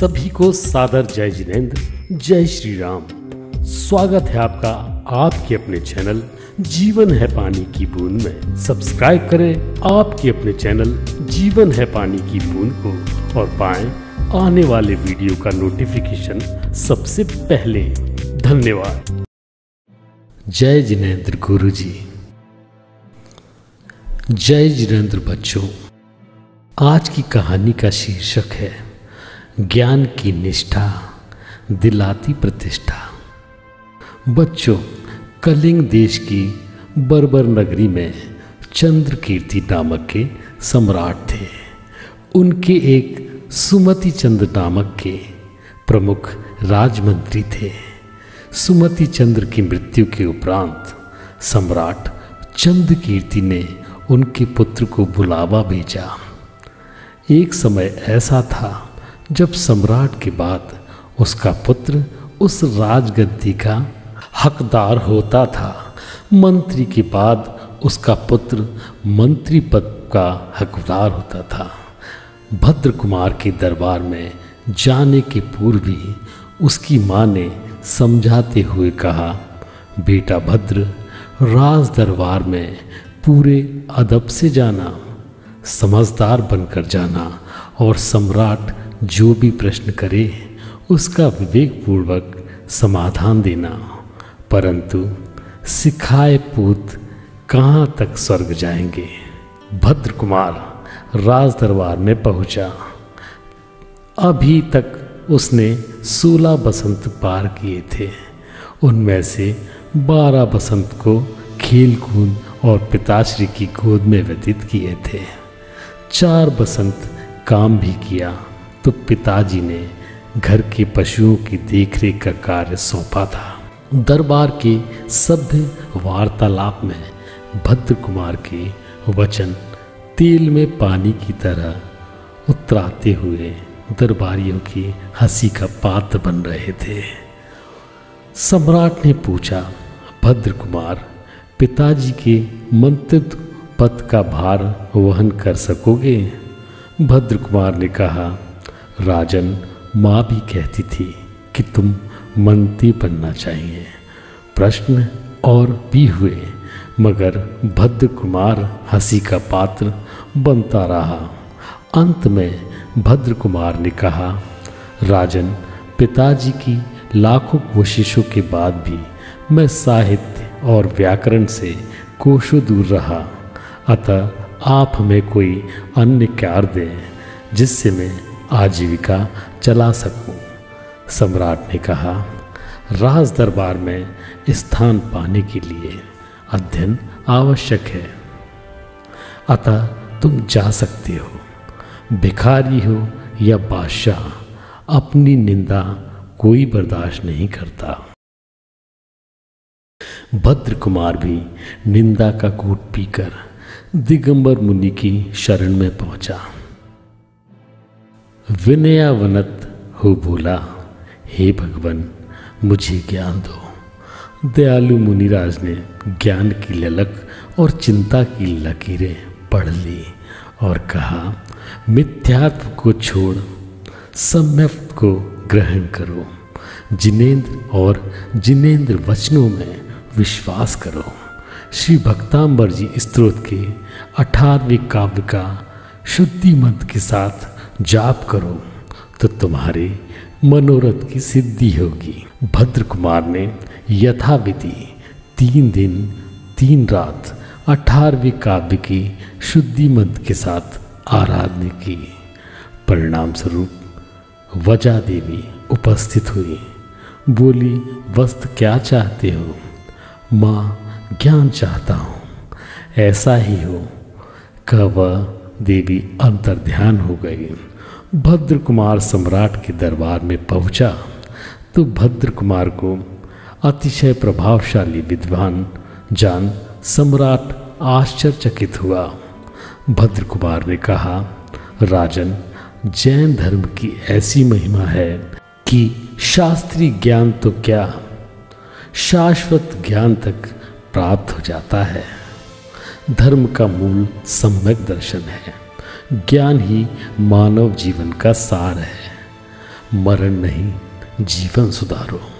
सभी को सादर जय जिनेन्द्र, जय श्री राम स्वागत है आपका, आपके अपने चैनल जीवन है पानी की बूंद में। सब्सक्राइब करें आपके अपने चैनल जीवन है पानी की बूंद को और पाएँ आने वाले वीडियो का नोटिफिकेशन सबसे पहले। धन्यवाद। जय जिनेन्द्र गुरु जी जय जिनेन्द्र बच्चों। आज की कहानी का शीर्षक है ज्ञान की निष्ठा, दिलाती प्रतिष्ठा। बच्चों, कलिंग देश की बर्बर नगरी में चंद्र कीर्ति नामक के सम्राट थे। उनके एक सुमति चंद्र नामक के प्रमुख राजमंत्री थे। सुमति चंद्र की मृत्यु के उपरांत सम्राट चंद्र कीर्ति ने उनके पुत्र को बुलावा भेजा। एक समय ऐसा था जब सम्राट के बाद उसका पुत्र उस राजगद्दी का हकदार होता था, मंत्री के बाद उसका पुत्र मंत्री पद का हकदार होता था। भद्र कुमार के दरबार में जाने के पूर्व ही उसकी माँ ने समझाते हुए कहा, बेटा भद्र राज दरबार में पूरे अदब से जाना, समझदार बनकर जाना और सम्राट जो भी प्रश्न करे, उसका विवेकपूर्वक समाधान देना। परंतु सिखाए पूत कहाँ तक स्वर्ग जाएँगे? भद्र कुमार राज दरबार में पहुँचा। अभी तक उसने सोलह बसंत पार किए थे। उनमें से बारह बसंत को खेल कूद और पिताश्री की गोद में व्यतीत किए थे। चार बसंत काम भी किया। तो पिताजी ने घर के पशुओं की देखरेख का कार्य सौंपा था। दरबार के सभ्य वार्तालाप में भद्र कुमार के वचन तेल में पानी की तरह उतराते हुए दरबारियों की हँसी का पात्र बन रहे थे। सम्राट ने पूछा भद्र कुमार पिताजी के मंत्रित्व पद का भार वहन कर सकोगे? भद्र कुमार ने कहा राजन माँ भी कहती थी कि तुम मंत्री बनना चाहिए। प्रश्न और भी हुए, मगर भद्र कुमार हँसी का पात्र बनता रहा। अंत में भद्र कुमार ने कहा, राजन, पिताजी की लाखों कोशिशों के बाद भी मैं साहित्य और व्याकरण से कोशों दूर रहा। अतः आप हमें कोई अन्य कार्य दें, जिससे मैं आजीविका चला सकूँ। सम्राट ने कहा, राज दरबार में स्थान पाने के लिए अध्ययन आवश्यक है। अतः तुम जा सकते हो। भिखारी हो या बादशाह, अपनी निंदा कोई बर्दाश्त नहीं करता। भद्र कुमार भी निंदा का कूट पीकर दिगंबर मुनि की शरण में पहुँचा। विनयावनत हो बोला, हे भगवान, मुझे ज्ञान दो। दयालु मुनिराज ने ज्ञान की ललक और चिंता की लकीरें पढ़ ली और कहा, मिथ्यात्व को छोड़, सम्यक को ग्रहण करो। जिनेन्द्र और जिनेन्द्र वचनों में विश्वास करो। श्री भक्तांबर जी स्त्रोत के अठारहवें काव्य का शुद्धि मंत्र के साथ जाप करो तो तुम्हारे मनोरथ की सिद्धि होगी। भद्र कुमार ने यथाविधि तीन दिन, तीन रात, अठारहवीं काव्य की शुद्धि मंत्र के साथ आराधना की। परिणाम स्वरूप वजा देवी उपस्थित हुई। बोली, वस्त्र क्या चाहते हो? माँ, ज्ञान चाहता हूँ। ऐसा ही हो। कह वह देवी अंतर्ध्यान हो गई। भद्र कुमार सम्राट के दरबार में पहुँचा तो भद्र कुमार को अतिशय प्रभावशाली विद्वान जान सम्राट आश्चर्यचकित हुआ। भद्र कुमार ने कहा, राजन, जैन धर्म की ऐसी महिमा है कि शास्त्रीय ज्ञान तो क्या? शाश्वत ज्ञान तक प्राप्त हो जाता है। धर्म का मूल सम्यक दर्शन है। ज्ञान ही मानव जीवन का सार है। मरण नहीं जीवन सुधारो।